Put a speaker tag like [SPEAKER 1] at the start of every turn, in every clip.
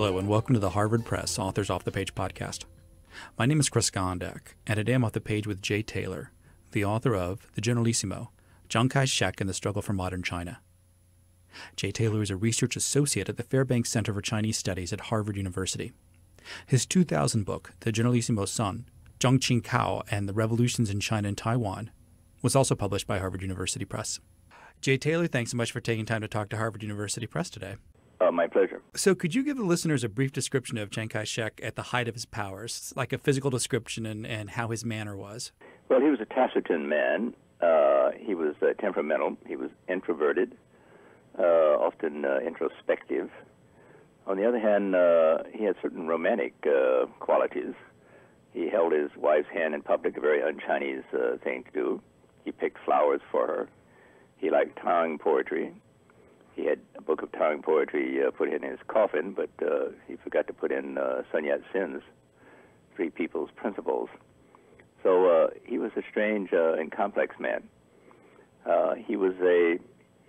[SPEAKER 1] Hello, and welcome to the Harvard Press Authors Off the Page podcast. My name is Chris Gondek, and today I'm off the page with Jay Taylor, the author of The Generalissimo Chiang Kai shek and the Struggle for Modern China. Jay Taylor is a research associate at the Fairbanks Center for Chinese Studies at Harvard University. His 2000 book, The Generalissimo Son Chiang Ching-kuo and the Revolutions in China and Taiwan, was also published by Harvard University Press. Jay Taylor, thanks so much for taking time to talk to Harvard University Press today.
[SPEAKER 2] Uh, my pleasure.
[SPEAKER 1] So, could you give the listeners a brief description of Chiang Kai shek at the height of his powers, like a physical description and, and how his manner was?
[SPEAKER 2] Well, he was a taciturn man. Uh, he was uh, temperamental. He was introverted, uh, often uh, introspective. On the other hand, uh, he had certain romantic qualities. He held his wife's hand in public, a very un Chinese thing to do. He picked flowers for her. He liked Tang poetry he had a book of Tang poetry uh, put in his coffin, but uh, he forgot to put in uh, Sun Yat sen's Three People's Principles. So uh, he was a strange uh, and complex man. Uh, he was a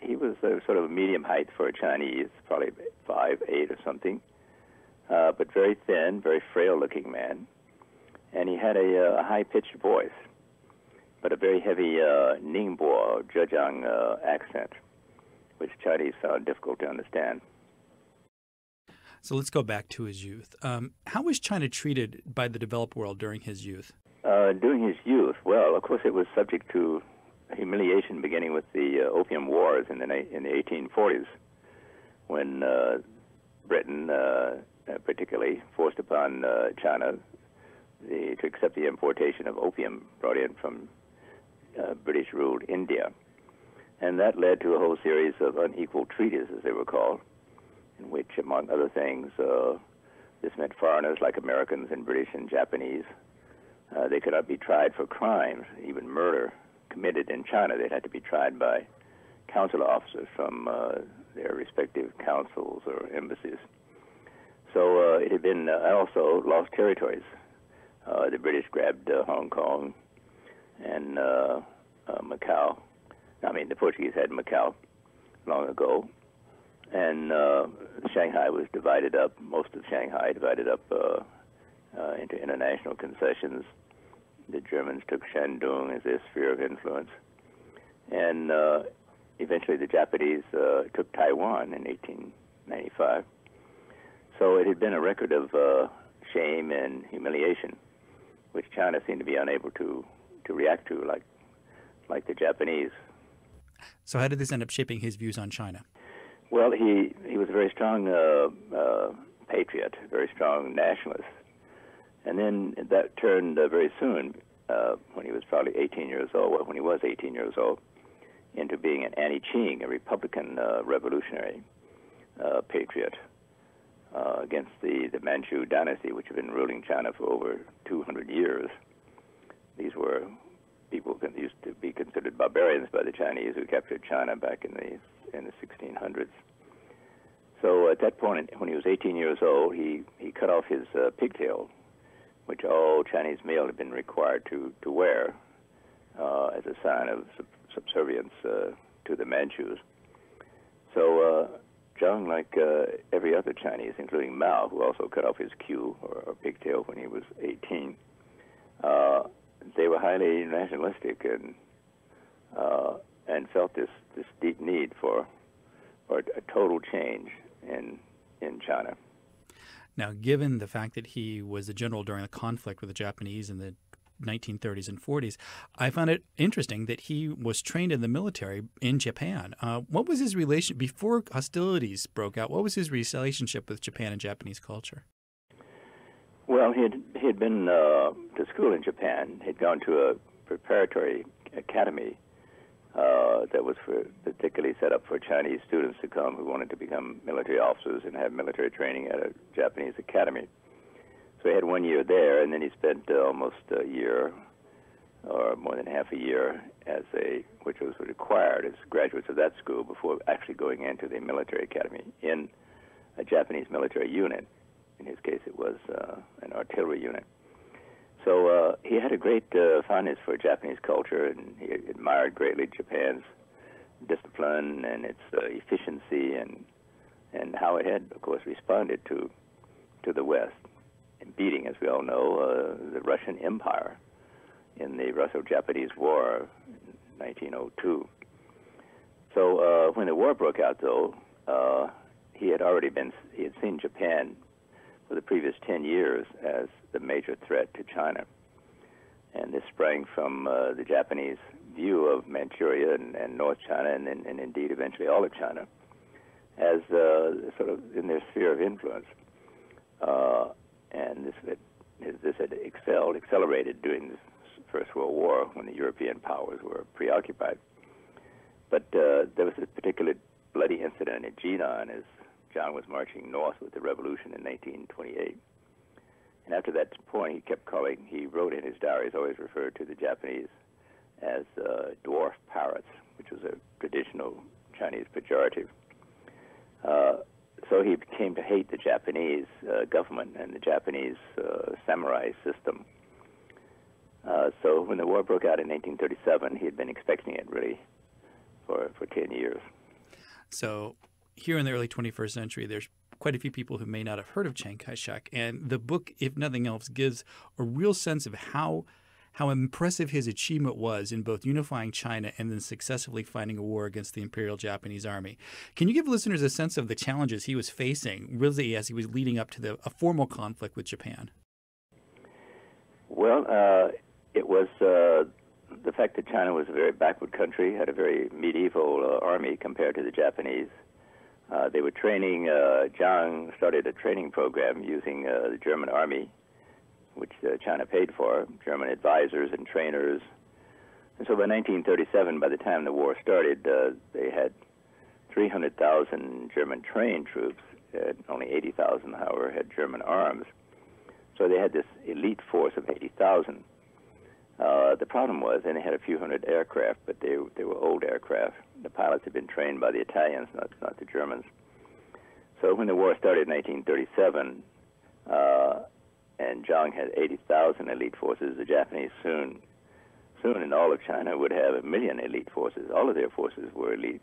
[SPEAKER 2] he was a sort of a medium height for a Chinese, probably five eight or something, uh, but very thin, very frail-looking man, and he had a, uh, a high-pitched voice, but a very heavy uh, Ningbo Zhejiang uh, accent which Chinese found difficult to understand.
[SPEAKER 1] So let's go back to his youth. Um, how was China treated by the developed world during his youth?
[SPEAKER 2] Uh, during his youth, well, of course, it was subject to humiliation, beginning with the uh, Opium Wars in the in the 1840s, when uh, Britain, uh, particularly, forced upon uh, China the, to accept the importation of opium brought in from uh, British-ruled India. And that led to a whole series of unequal treaties, as they were called, in which, among other things, uh, this meant foreigners like Americans and British and Japanese. Uh, they could not be tried for crimes, even murder committed in China. They had to be tried by consular officers from uh, their respective councils or embassies. So uh, it had been uh, also lost territories. Uh, the British grabbed uh, Hong Kong and uh, uh, Macau I mean, the Portuguese had Macau long ago, and uh, Shanghai was divided up. Most of Shanghai divided up uh, uh, into international concessions. The Germans took Shandong as their sphere of influence, and uh, eventually the Japanese uh, took Taiwan in 1895. So it had been a record of uh, shame and humiliation, which China seemed to be unable to to react to, like like the Japanese.
[SPEAKER 1] So, how did this end up shaping his views on China?
[SPEAKER 2] Well, he, he was a very strong uh, uh, patriot, very strong nationalist. And then that turned uh, very soon, uh, when he was probably 18 years old, well, when he was 18 years old, into being an anti Qing, a Republican uh, revolutionary uh, patriot. against the, the Manchu dynasty, which had been ruling China for over 200 years. These were people used to be considered barbarians by the Chinese who captured China back in the in the 1600s. So at that point, when he was 18 years old, he he cut off his uh, pigtail, which all Chinese male had been required to to wear uh, as a sign of sub- subservience uh, to the Manchus. So uh, Chiang, like uh, every other Chinese, including Mao, who also cut off his queue or, or pigtail when he was 18, uh, they were highly nationalistic and uh, and felt this this deep need for for a total change in in China.
[SPEAKER 1] Now, given the fact that he was a general during the conflict with the Japanese in the 1930s and 40s, I found it interesting that he was trained in the military in Japan. Uh, what was his relation before hostilities broke out? What was his relationship with Japan and Japanese culture?
[SPEAKER 2] Well, he had he had been uh, to school in Japan. He'd gone to a preparatory academy uh, that was for particularly set up for Chinese students to come who wanted to become military officers and have military training at a Japanese academy. So he had one year there, and then he spent uh, almost a year or more than half a year as a which was required as graduates of that school before actually going into the military academy in a Japanese military unit. In his case, it was uh, an artillery unit. So uh, he had a great uh, fondness for Japanese culture, and he admired greatly Japan's discipline and its efficiency, and and how it had, of course, responded to to the west, beating, as we all know, the Russian Empire in the Russo-Japanese War in 1902. So uh, when the war broke out, though, uh, he had already been he had seen Japan for the previous 10 years as the major threat to China, and this sprang from uh, the Japanese view of Manchuria and, and North China, and, and, and, indeed eventually all of China, as uh, sort of in their sphere of influence. Uh, and this had, this had excelled, accelerated during the First World War when the European powers were preoccupied. But uh, there was a particular bloody incident at Jinan as Chiang was marching north with the revolution in 1928. And after that point, he kept calling, he wrote in his diaries, always referred to the Japanese as uh, dwarf pirates, which was a traditional Chinese pejorative. Uh, so he came to hate the Japanese uh, government and the Japanese uh, samurai system. Uh, so when the war broke out in 1937, he had been expecting it really for, for 10 years.
[SPEAKER 1] So here in the early 21st century, there's quite a few people who may not have heard of Chiang Kai shek. And the book, if nothing else, gives a real sense of how how impressive his achievement was in both unifying China and then successfully fighting a war against the Imperial Japanese Army. Can you give listeners a sense of the challenges he was facing, really, as he was leading up to the, a formal conflict with Japan?
[SPEAKER 2] Well, uh, it was uh, the fact that China was a very backward country, had a very medieval uh, army compared to the Japanese. Uh, they were training, uh, Chiang started a training program using uh, the German army which uh, China paid for, German advisors and trainers. And so by 1937, by the time the war started, uh, they had 300,000 German trained troops. And only 80,000, however, had German arms. So they had this elite force of 80,000. Uh, the problem was, they had a few hundred aircraft, but they they were old aircraft. The pilots had been trained by the Italians, not not the Germans. So when the war started in 1937, uh, and Chiang had 80,000 elite forces. The Japanese soon, soon in all of China would have a million elite forces. All of their forces were elite.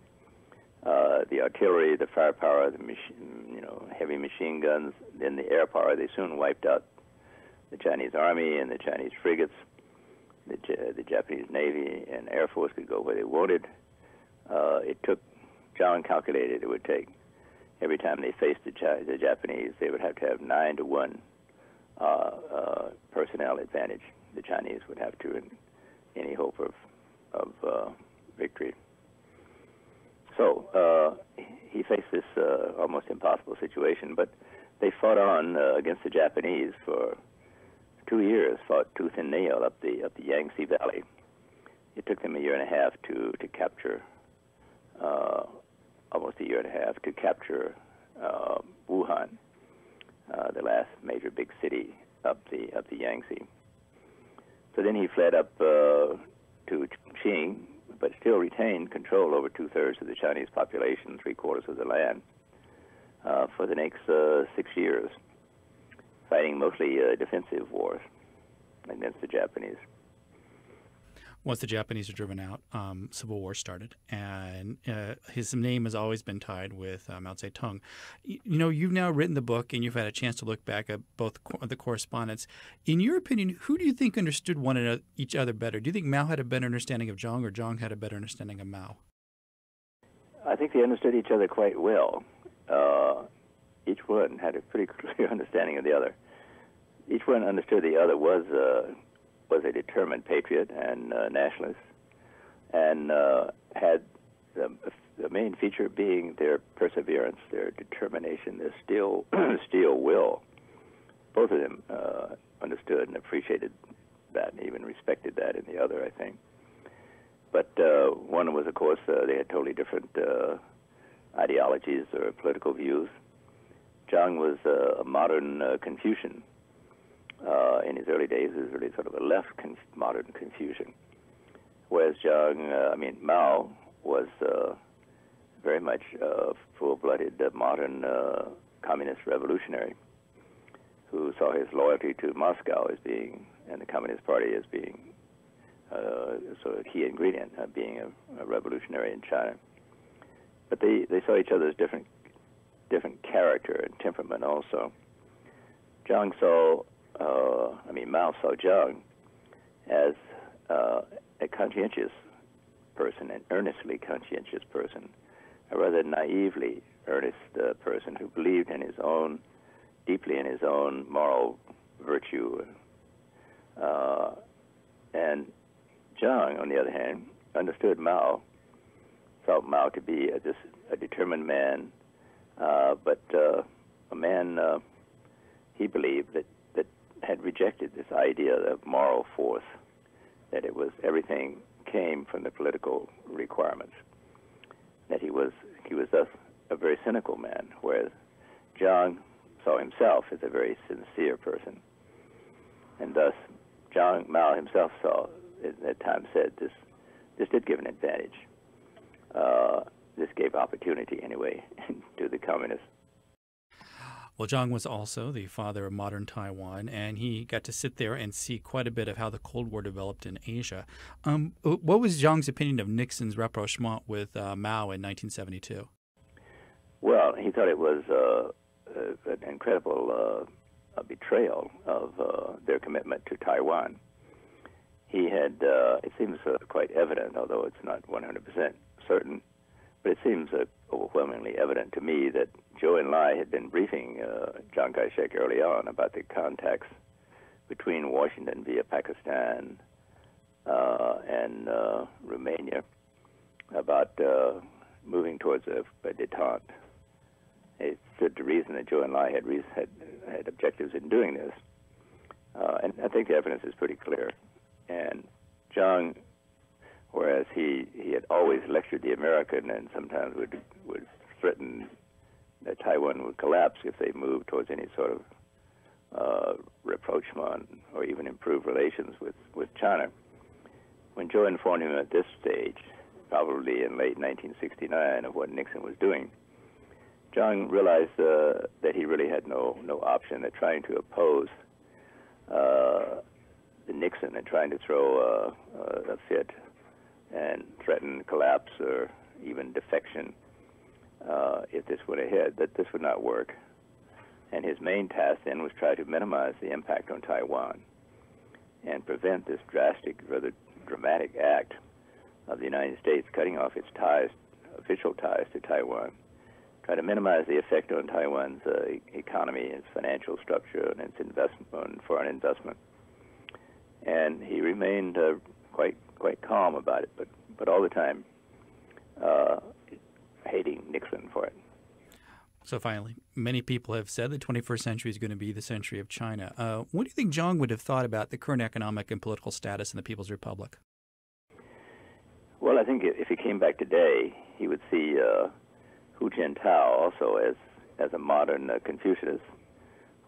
[SPEAKER 2] Uh, the artillery, the firepower, the machine, you know, heavy machine guns, then the air power. They soon wiped out the Chinese army and the Chinese frigates. The, the Japanese Navy and Air Force could go where they wanted. Uh, it took, Chiang calculated it would take, every time they faced the, the Japanese, they would have to have nine to one uh, uh, personnel advantage the Chinese would have to in any hope of of uh, victory. So uh, he faced this uh, almost impossible situation, but they fought on uh, against the Japanese for two years, fought tooth and nail up the up the Yangtze Valley. It took them a year and a half to to capture, almost a year and a half to capture Wuhan uh, the last major big city up the up the Yangtze. So then he fled up uh, to Qing, but still retained control over two thirds of the Chinese population, three quarters of the land, uh, for the next uh, six years, fighting mostly uh, defensive wars against the Japanese
[SPEAKER 1] once the Japanese are driven out, um, civil war started, and uh, his name has always been tied with uh, Mao Zedong. You, you know, you've now written the book, and you've had a chance to look back at both co- the correspondence. In your opinion, who do you think understood one another, each other better? Do you think Mao had a better understanding of Chiang, or Chiang had a better understanding of Mao?
[SPEAKER 2] I think they understood each other quite well. Uh, each one had a pretty clear understanding of the other. Each one understood the other was uh, was a determined patriot and uh, nationalist, and uh, had the, the, main feature being their perseverance, their determination, their steel steel will. Both of them uh, understood and appreciated that, and even respected that in the other, I think. But uh, one was, of course, uh, they had totally different uh, ideologies or political views. Chiang was a modern Confucian uh, in his early days is really sort of a left conf- modern Confucian, whereas Zhang, uh, I mean Mao, was uh, very much a full-blooded uh, modern uh, communist revolutionary who saw his loyalty to Moscow as being and the Communist Party as being uh, sort of a key ingredient of being a, a revolutionary in China. But they, they saw each other as different different character and temperament also. Jiang saw, uh, I mean, Mao saw Jiang as uh, a conscientious person, an earnestly conscientious person, a rather naively earnest uh, person who believed in his own, deeply in his own moral virtue. Uh, and Jiang, on the other hand, understood Mao, felt Mao to be a, a determined man, uh, but uh, a man uh, he believed that, that had rejected this idea of moral force, that it was everything came from the political requirements, that he was he was thus a very cynical man, whereas Jiang saw himself as a very sincere person, and thus Jiang Mao himself saw at times said this this did give an advantage. This gave opportunity anyway to the communists.
[SPEAKER 1] Well, Jiang was also the father of modern Taiwan, and he got to sit there and see quite a bit of how the Cold War developed in Asia. Um, what was Jiang's opinion of Nixon's rapprochement with uh, Mao in 1972?
[SPEAKER 2] Well, he thought it was uh, uh an incredible uh, betrayal of uh, their commitment to Taiwan. He had, uh, it seems quite evident, although it's not 100% certain, but it seems overwhelmingly evident to me that Zhou Enlai had been briefing uh, Chiang Kai-shek early on about the contacts between Washington via Pakistan uh, and uh, Romania about uh, moving towards a, a detente. It stood to reason that Zhou Enlai had, had, had objectives in doing this. Uh, and I think the evidence is pretty clear. And Jiang, whereas he, he had always lectured the American and sometimes would, would threaten that Taiwan would collapse if they moved towards any sort of uh, rapprochement or even improved relations with, with China. When Zhou informed him at this stage, probably in late 1969, of what Nixon was doing, Jiang realized uh, that he really had no no option at trying to oppose uh, the Nixon and trying to throw uh, a fit and threaten collapse or even defection uh, if this went ahead, that this would not work. And his main task then was try to minimize the impact on Taiwan and prevent this drastic, rather dramatic act of the United States cutting off its ties, official ties to Taiwan, try to minimize the effect on Taiwan's uh, economy, its financial structure, and its investment, foreign investment. And he remained uh, quite quite calm about it, but but all the time uh, hating Nixon for it.
[SPEAKER 1] So finally, many people have said the 21st century is going to be the century of China. Uh, what do you think Jiang would have thought about the current economic and political status in the People's Republic?
[SPEAKER 2] Well, I think if he came back today, he would see uh, Hu Jintao also as as a modern uh, Confucius,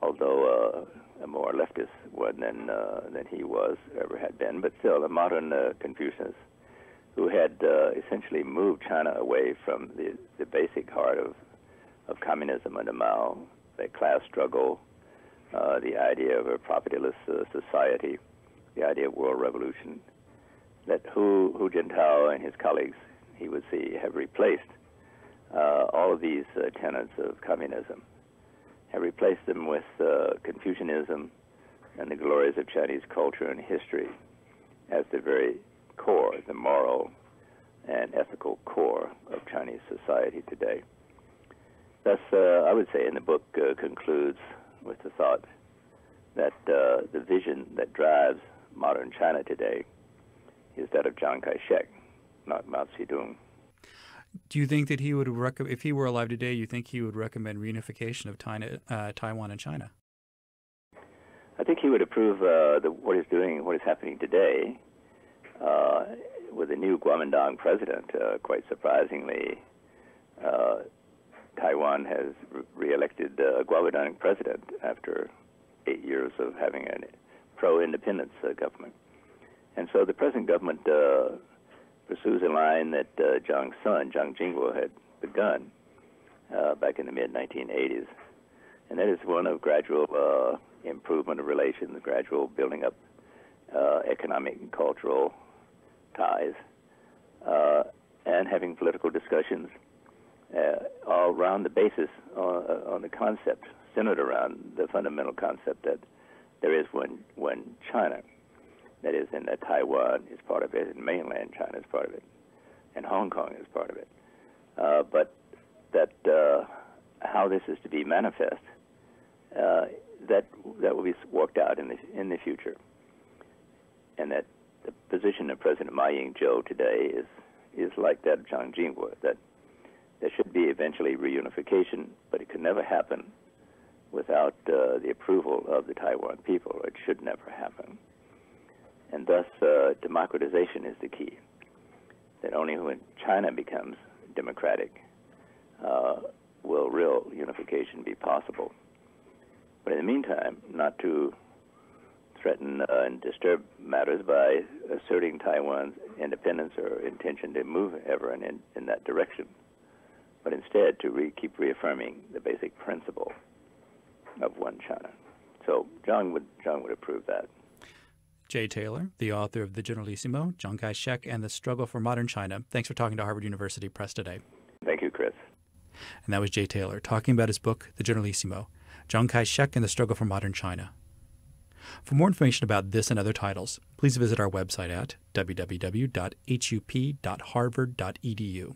[SPEAKER 2] although uh, a more leftist one than uh, than he was ever had been, but still a modern uh, Confucius who had uh, essentially moved China away from the, the basic heart of, of communism under Mao, the class struggle, uh, the idea of a propertyless uh, society, the idea of world revolution, that Hu, Hu Jintao and his colleagues, he would see, have replaced uh, all of these uh, tenets of communism, have replaced them with uh, Confucianism and the glories of Chinese culture and history as the very core, the moral and ethical core of Chinese society today. Thus, uh, I would say, in the book uh, concludes with the thought that uh, the vision that drives modern China today is that of Chiang Kai-shek, not Mao Zedong.
[SPEAKER 1] Do you think that he would recommend, if he were alive today, you think he would recommend reunification of China, uh, Taiwan and China?
[SPEAKER 2] I think he would approve uh, the, what is doing, what is happening today, uh, with the new Kuomintang president, uh, quite surprisingly, uh, Taiwan has re- elected uh, a Kuomintang president after eight years of having a pro-independence government. And so the present government pursues a line that uh, son, Jiang Jingguo, had begun uh, back in the mid-1980s. And that is one of gradual uh, improvement of relations, gradual building up uh, economic and cultural ties, uh, and having political discussions all around the basis on, on the concept centered around the fundamental concept that there is one one China. That is, in that Taiwan is part of it, and mainland China is part of it, and Hong Kong is part of it. Uh, but that uh, how this is to be manifest, uh, that that will be worked out in the in the future, and that the position of President Ma Ying-jeou today is is like that of Jiang Jingguo, that there should be eventually reunification, but it could never happen without uh, the approval of the Taiwan people. It should never happen. And thus, uh, democratization is the key. That only when China becomes democratic uh, will real unification be possible. But in the meantime, not to threaten uh, and disturb matters by asserting Taiwan's independence or intention to move ever in, in, that direction, but instead to re- keep reaffirming the basic principle of one China. So Chiang would Chiang would approve that.
[SPEAKER 1] Jay Taylor, the author of The Generalissimo, Chiang Kai shek, and the Struggle for Modern China. Thanks for talking to Harvard University Press today.
[SPEAKER 2] Thank you, Chris.
[SPEAKER 1] And that was Jay Taylor talking about his book, The Generalissimo, Chiang Kai shek and the Struggle for Modern China. For more information about this and other titles, please visit our website at www.hup.harvard.edu.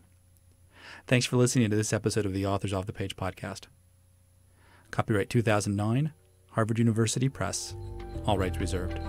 [SPEAKER 1] Thanks for listening to this episode of the Authors Off the Page podcast. Copyright 2009, Harvard University Press, all rights reserved.